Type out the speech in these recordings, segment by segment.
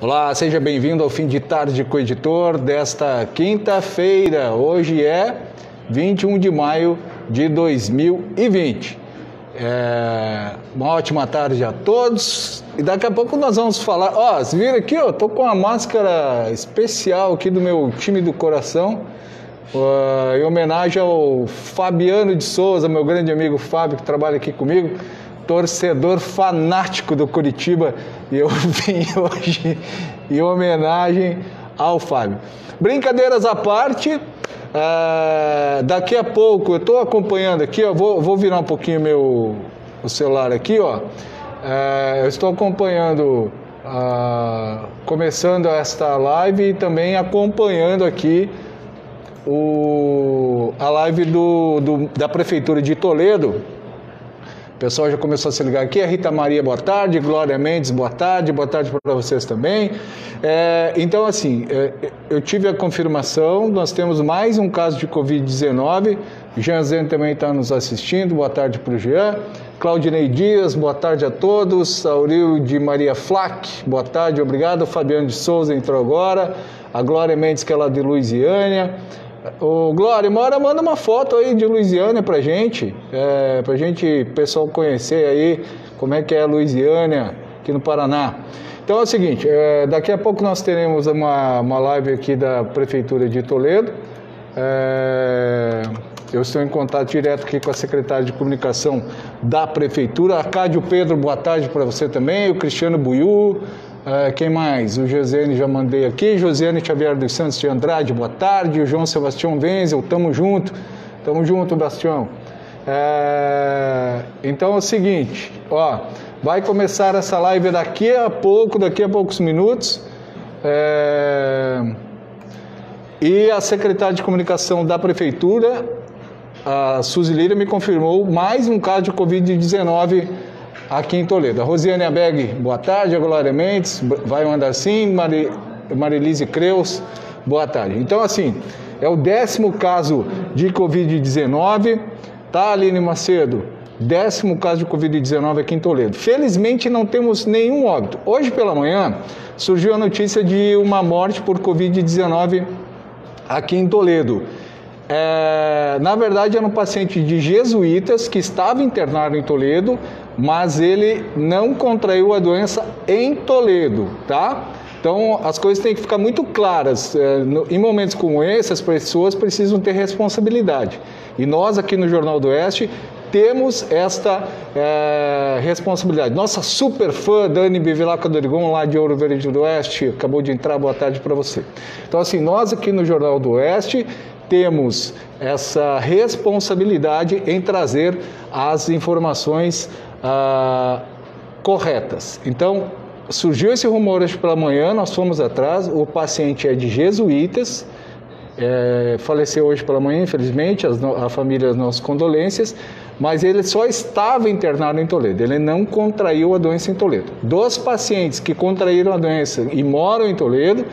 Olá, seja bem-vindo ao fim de tarde com o editor desta quinta-feira. Hoje é 21 de maio de 2020. É, uma ótima tarde a todos. E daqui a pouco nós vamos falar. Ó, vocês viram aqui, ó, tô com uma máscara especial aqui do meu time do coração. Uh, em homenagem ao Fabiano de Souza, meu grande amigo Fábio, que trabalha aqui comigo torcedor fanático do Curitiba e eu vim hoje em homenagem ao Fábio. Brincadeiras à parte, é, daqui a pouco eu estou acompanhando aqui, ó, vou, vou virar um pouquinho meu o celular aqui, ó. É, eu estou acompanhando, começando esta live e também acompanhando aqui o, a live do, do, da Prefeitura de Toledo o pessoal já começou a se ligar aqui. A Rita Maria, boa tarde. Glória Mendes, boa tarde. Boa tarde para vocês também. É, então, assim, é, eu tive a confirmação. Nós temos mais um caso de Covid-19. Jean Zen também está nos assistindo. Boa tarde para o Jean. Claudinei Dias, boa tarde a todos. Auril de Maria Flack, boa tarde, obrigado. Fabiano de Souza entrou agora. A Glória Mendes, que é lá de Luisiânia. Ô, Glória, uma hora manda uma foto aí de Luisiana pra gente, é, pra gente, pessoal conhecer aí como é que é a Luisiana aqui no Paraná. Então é o seguinte, é, daqui a pouco nós teremos uma, uma live aqui da Prefeitura de Toledo. É, eu estou em contato direto aqui com a secretária de comunicação da Prefeitura. Arcádio Pedro, boa tarde para você também. O Cristiano Buiu, Uh, quem mais? O Josiane já mandei aqui. Josiane Xavier dos Santos de Andrade, boa tarde. O João Sebastião Wenzel, tamo junto. Tamo junto, Bastião. Uh, então é o seguinte, ó, vai começar essa live daqui a pouco, daqui a poucos minutos. Uh, e a secretária de comunicação da prefeitura, a Suzy Lira, me confirmou mais um caso de Covid-19 aqui em Toledo. A Rosiane Abeg, boa tarde. A Glória Mendes, vai mandar sim. Mari, Marilise Creus, boa tarde. Então, assim, é o décimo caso de Covid-19, tá, Aline Macedo? Décimo caso de Covid-19 aqui em Toledo. Felizmente não temos nenhum óbito. Hoje pela manhã surgiu a notícia de uma morte por Covid-19 aqui em Toledo. É, na verdade, era um paciente de jesuítas que estava internado em Toledo, mas ele não contraiu a doença em Toledo, tá? Então, as coisas têm que ficar muito claras. É, em momentos como esse, as pessoas precisam ter responsabilidade. E nós, aqui no Jornal do Oeste, temos esta é, responsabilidade. Nossa super fã, Dani Bevilacqua Dorigon, lá de Ouro Verde do Oeste, acabou de entrar, boa tarde para você. Então, assim, nós aqui no Jornal do Oeste temos essa responsabilidade em trazer as informações ah, corretas. Então, surgiu esse rumor hoje pela manhã, nós fomos atrás, o paciente é de jesuítas, é, faleceu hoje pela manhã, infelizmente, as, a família, as nossas condolências, mas ele só estava internado em Toledo, ele não contraiu a doença em Toledo. Dos pacientes que contraíram a doença e moram em Toledo,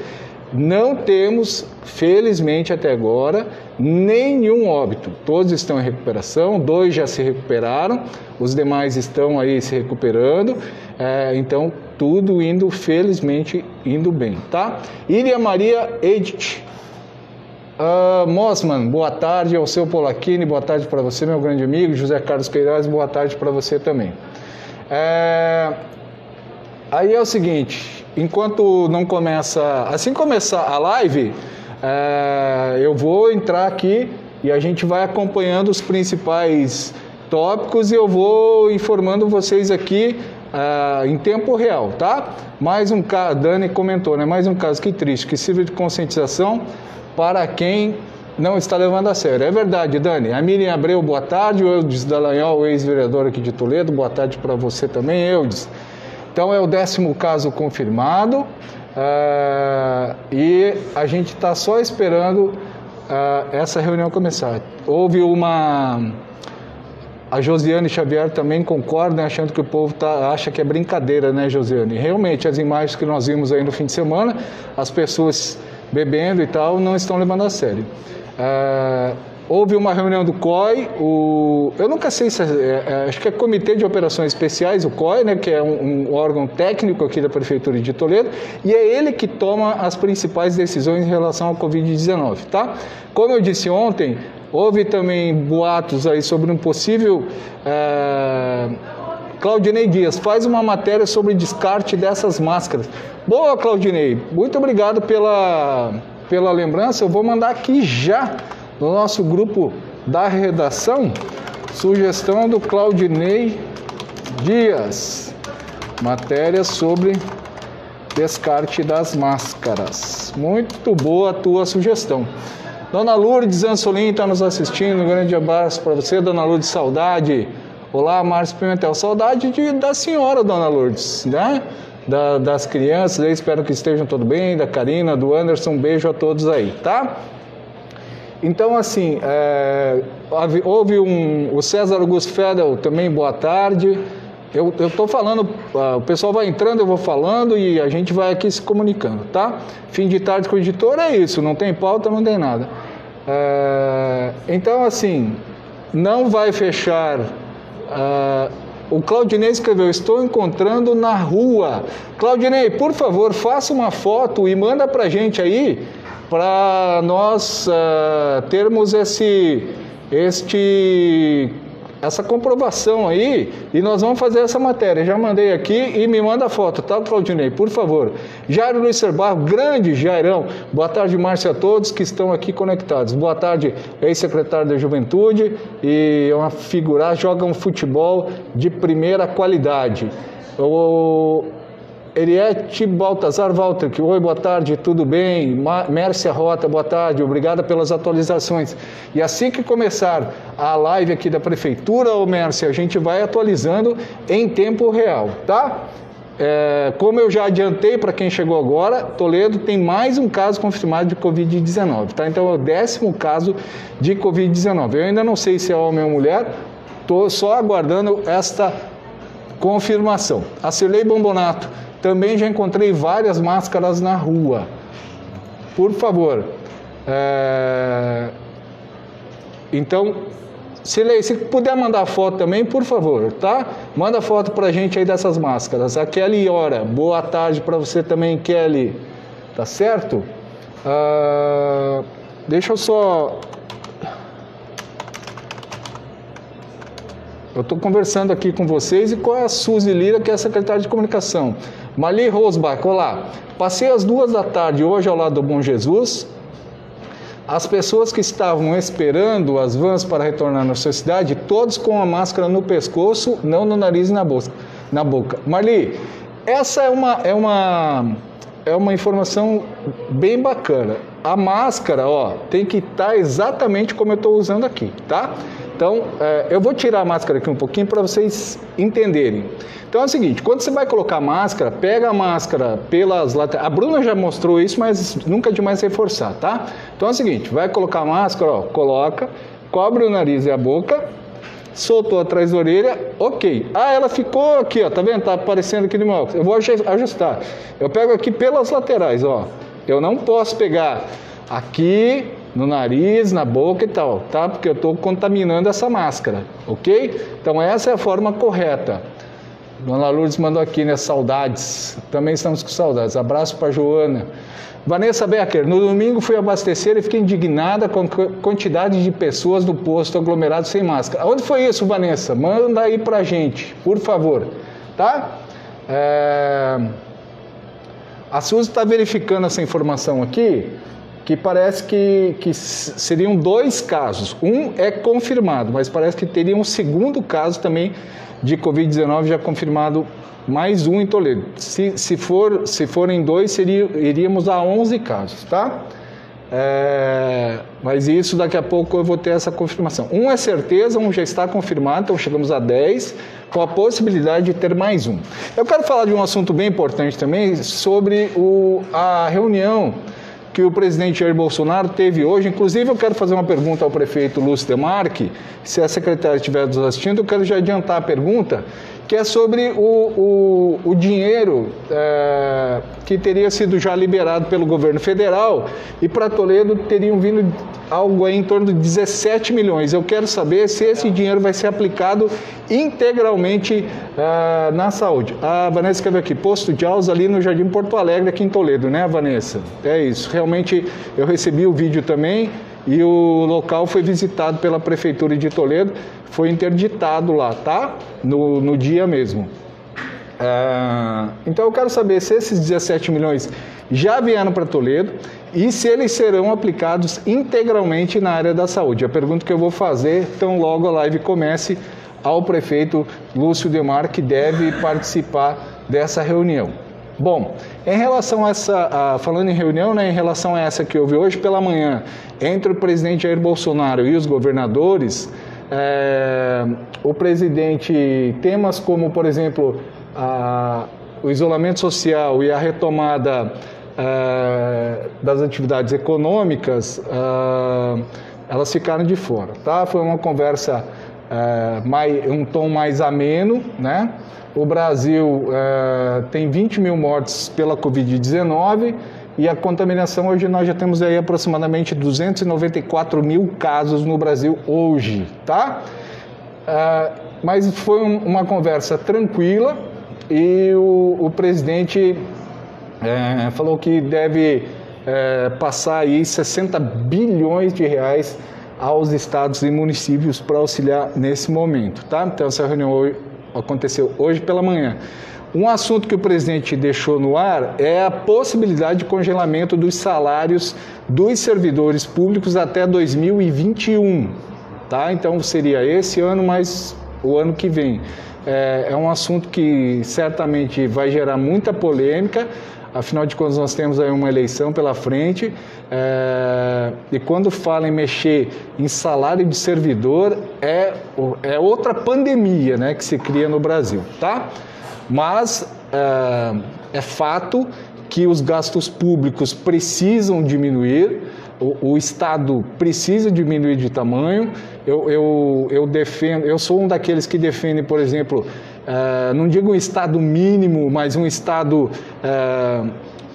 não temos, felizmente até agora, nenhum óbito. Todos estão em recuperação, dois já se recuperaram, os demais estão aí se recuperando. É, então, tudo indo, felizmente, indo bem, tá? Iria Maria Edith. Uh, boa tarde ao seu Polacchini, boa tarde para você, meu grande amigo. José Carlos Queiroz, boa tarde para você também. É, aí é o seguinte, enquanto não começa, assim começar a live, é, eu vou entrar aqui e a gente vai acompanhando os principais tópicos e eu vou informando vocês aqui é, em tempo real, tá? Mais um caso, Dani comentou, né? Mais um caso que triste, que sirva de conscientização para quem não está levando a sério. É verdade, Dani. A Miriam Abreu, boa tarde. O Eudes Dallagnol, ex-vereador aqui de Toledo, boa tarde para você também, Eudes. Então é o décimo caso confirmado uh, e a gente está só esperando uh, essa reunião começar. Houve uma. A Josiane Xavier também concorda, né, achando que o povo tá, acha que é brincadeira, né, Josiane? Realmente, as imagens que nós vimos aí no fim de semana, as pessoas bebendo e tal, não estão levando a sério. Uh, houve uma reunião do COI, o, eu nunca sei se é, é, acho que é Comitê de Operações Especiais, o COI, né, que é um, um, órgão técnico aqui da Prefeitura de Toledo, e é ele que toma as principais decisões em relação ao Covid-19, tá? Como eu disse ontem, houve também boatos aí sobre um possível... É, Claudinei Dias, faz uma matéria sobre descarte dessas máscaras. Boa, Claudinei, muito obrigado pela, pela lembrança. Eu vou mandar aqui já no nosso grupo da redação sugestão do Claudinei Dias. Matéria sobre descarte das máscaras. Muito boa a tua sugestão. Dona Lourdes Ansolim está nos assistindo. Um grande abraço para você, Dona Lourdes. Saudade. Olá, Márcio Pimentel. Saudade de, da senhora, Dona Lourdes, né? Da, das crianças, eu espero que estejam tudo bem, da Karina, do Anderson, um beijo a todos aí, tá? Então, assim, é, houve um. O César Augusto Fedel também, boa tarde. Eu estou falando, uh, o pessoal vai entrando, eu vou falando e a gente vai aqui se comunicando, tá? Fim de tarde com o editor é isso, não tem pauta, não tem nada. É, então, assim, não vai fechar. Uh, o Claudinei escreveu: Estou encontrando na rua. Claudinei, por favor, faça uma foto e manda para gente aí para nós uh, termos esse, este, essa comprovação aí e nós vamos fazer essa matéria. Já mandei aqui e me manda a foto, tá, Claudinei? Por favor. Jairo Luiz Serbarro, grande Jairão. Boa tarde, Márcia, a todos que estão aqui conectados. Boa tarde, ex-secretário da Juventude e é uma figura, joga um futebol de primeira qualidade. O Eriette Baltazar Walter, que oi, boa tarde, tudo bem? Mércia Rota, boa tarde, obrigada pelas atualizações. E assim que começar a live aqui da Prefeitura, ô Mércia, a gente vai atualizando em tempo real, tá? É, como eu já adiantei para quem chegou agora, Toledo tem mais um caso confirmado de Covid-19, tá? Então é o décimo caso de Covid-19. Eu ainda não sei se é homem ou mulher, estou só aguardando esta confirmação. A Cirlei Bombonato, também já encontrei várias máscaras na rua. Por favor. É... Então, se, se puder mandar foto também, por favor, tá? Manda foto pra gente aí dessas máscaras. A Kelly Ora, boa tarde para você também, Kelly. Tá certo? Uh, deixa eu só Eu estou conversando aqui com vocês e com a Suzy Lira, que é a secretária de comunicação. Mali Rosbach, olá. Passei às duas da tarde hoje ao lado do Bom Jesus. As pessoas que estavam esperando as vans para retornar na sua cidade, todos com a máscara no pescoço, não no nariz e na boca. Na boca. Marli, essa é uma, é uma, é uma informação bem bacana. A máscara, ó, tem que estar tá exatamente como eu estou usando aqui, tá? Então, é, eu vou tirar a máscara aqui um pouquinho para vocês entenderem. Então é o seguinte, quando você vai colocar a máscara, pega a máscara pelas laterais. A Bruna já mostrou isso, mas nunca é demais reforçar, tá? Então é o seguinte, vai colocar a máscara, ó, coloca, cobre o nariz e a boca, soltou atrás da orelha, ok. Ah, ela ficou aqui, ó, tá vendo? Tá aparecendo aqui no meu óculos. Eu vou ajustar. Eu pego aqui pelas laterais, ó. Eu não posso pegar aqui no nariz, na boca e tal, tá? Porque eu estou contaminando essa máscara, ok? Então essa é a forma correta. Dona Lourdes mandou aqui, né? Saudades. Também estamos com saudades. Abraço para Joana. Vanessa Becker, no domingo fui abastecer e fiquei indignada com a quantidade de pessoas no posto aglomerado sem máscara. Onde foi isso, Vanessa? Manda aí pra gente, por favor. Tá? É... A Suzy está verificando essa informação aqui que parece que, que seriam dois casos. Um é confirmado, mas parece que teria um segundo caso também de Covid-19 já confirmado, mais um em Toledo. Se, se, for, se forem dois, seria, iríamos a 11 casos, tá? É, mas isso daqui a pouco eu vou ter essa confirmação. Um é certeza, um já está confirmado, então chegamos a 10, com a possibilidade de ter mais um. Eu quero falar de um assunto bem importante também sobre o, a reunião que o presidente Jair Bolsonaro teve hoje. Inclusive, eu quero fazer uma pergunta ao prefeito Lúcio Demarque. Se a secretária estiver nos assistindo, eu quero já adiantar a pergunta que é sobre o, o, o dinheiro é, que teria sido já liberado pelo governo federal e para Toledo teriam vindo algo em torno de 17 milhões. Eu quero saber se esse dinheiro vai ser aplicado integralmente é, na saúde. A Vanessa escreveu aqui, posto de aulas ali no Jardim Porto Alegre, aqui em Toledo, né, Vanessa? É isso. Realmente eu recebi o vídeo também e o local foi visitado pela Prefeitura de Toledo, foi interditado lá, tá? No, no dia mesmo. É, então eu quero saber se esses 17 milhões já vieram para Toledo e se eles serão aplicados integralmente na área da saúde. A pergunta que eu vou fazer, tão logo a live comece, ao prefeito Lúcio Demar, que deve participar dessa reunião. Bom, em relação a essa, a, falando em reunião, né, em relação a essa que houve hoje pela manhã entre o presidente Jair Bolsonaro e os governadores, é, o presidente, temas como, por exemplo, a, o isolamento social e a retomada é, das atividades econômicas, é, elas ficaram de fora, tá? Foi uma conversa é, mais, um tom mais ameno, né? O Brasil é, tem 20 mil mortes pela Covid-19 e a contaminação hoje nós já temos aí aproximadamente 294 mil casos no Brasil hoje, tá? É, mas foi uma conversa tranquila e o, o presidente é, falou que deve passar aí 60 bilhões de reais aos estados e municípios para auxiliar nesse momento, tá? Então essa reunião aconteceu hoje pela manhã. Um assunto que o presidente deixou no ar é a possibilidade de congelamento dos salários dos servidores públicos até 2021. Tá? Então seria esse ano, mas o ano que vem. É, é um assunto que certamente vai gerar muita polêmica. Afinal de contas, nós temos aí uma eleição pela frente. É, e quando fala em mexer em salário de servidor, é, é outra pandemia né, que se cria no Brasil. Tá? Mas é, é fato que os gastos públicos precisam diminuir, o, o, Estado precisa diminuir de tamanho. Eu, eu, eu defendo, eu sou um daqueles que defende, por exemplo, Uh, não digo um Estado mínimo, mas um Estado, uh,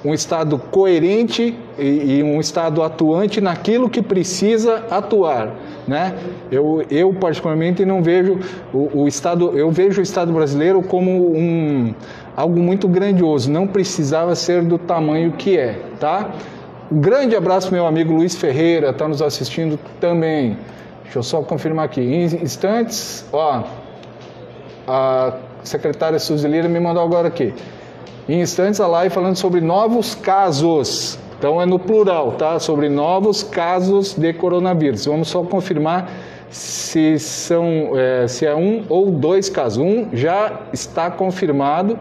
um estado coerente e, e, um Estado atuante naquilo que precisa atuar. Né? Eu, eu particularmente não vejo o, o Estado, eu vejo o Estado brasileiro como um, algo muito grandioso, não precisava ser do tamanho que é. Tá? Um grande abraço meu amigo Luiz Ferreira, está nos assistindo também. Deixa eu só confirmar aqui. Em instantes, ó, a secretária Suzy Lira me mandou agora aqui. Em instantes a live falando sobre novos casos. Então é no plural, tá? Sobre novos casos de coronavírus. Vamos só confirmar se são é, se é um ou dois casos. Um já está confirmado.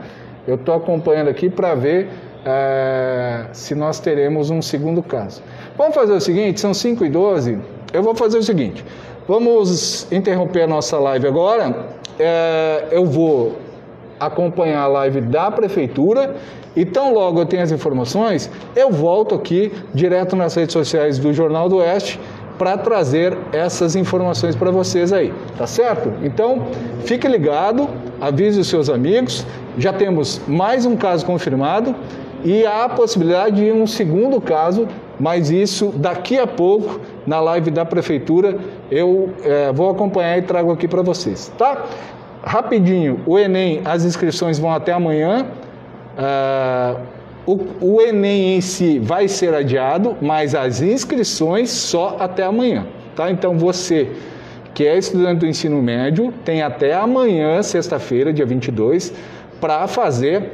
Eu estou acompanhando aqui para ver é, se nós teremos um segundo caso. Vamos fazer o seguinte, são 5 e 12. Eu vou fazer o seguinte. Vamos interromper a nossa live agora é, eu vou acompanhar a live da prefeitura e tão logo eu tenho as informações, eu volto aqui direto nas redes sociais do Jornal do Oeste para trazer essas informações para vocês aí, tá certo? Então, fique ligado, avise os seus amigos. Já temos mais um caso confirmado e há a possibilidade de um segundo caso, mas isso daqui a pouco na live da prefeitura eu é, vou acompanhar e trago aqui para vocês, tá? Rapidinho, o Enem, as inscrições vão até amanhã. Uh, o, o Enem em si vai ser adiado, mas as inscrições só até amanhã, tá? Então você que é estudante do ensino médio tem até amanhã, sexta-feira, dia 22, para fazer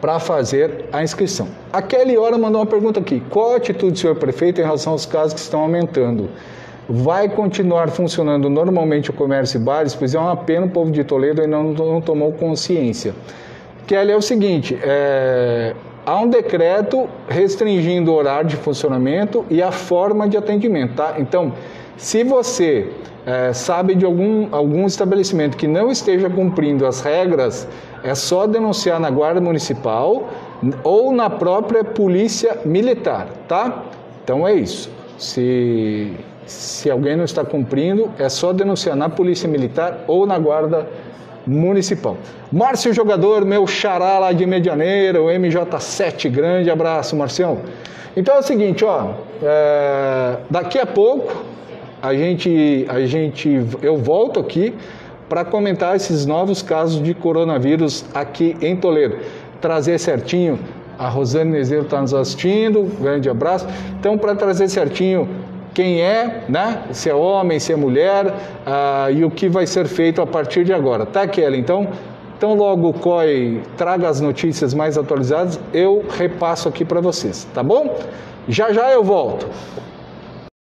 para fazer a inscrição. A Kelly Hora mandou uma pergunta aqui: qual a atitude do senhor prefeito em relação aos casos que estão aumentando? Vai continuar funcionando normalmente o comércio e bares, pois é uma pena o povo de Toledo ainda não, não tomou consciência. Kelly é o seguinte: é, há um decreto restringindo o horário de funcionamento e a forma de atendimento, tá? Então, se você é, sabe de algum, algum estabelecimento que não esteja cumprindo as regras, é só denunciar na Guarda Municipal ou na própria Polícia Militar, tá? Então é isso. Se, se alguém não está cumprindo, é só denunciar na Polícia Militar ou na Guarda municipal. Márcio Jogador, meu xará lá de Medianeira, o MJ7, grande abraço, Marcião. Então é o seguinte, ó, é, daqui a pouco a gente, a gente, eu volto aqui para comentar esses novos casos de coronavírus aqui em Toledo. Trazer certinho, a Rosane Nezeiro está nos assistindo, grande abraço. Então, para trazer certinho quem é, né? se é homem, se é mulher, uh, e o que vai ser feito a partir de agora. Tá, Kelly? Então, então logo o COI traga as notícias mais atualizadas, eu repasso aqui para vocês, tá bom? Já já eu volto.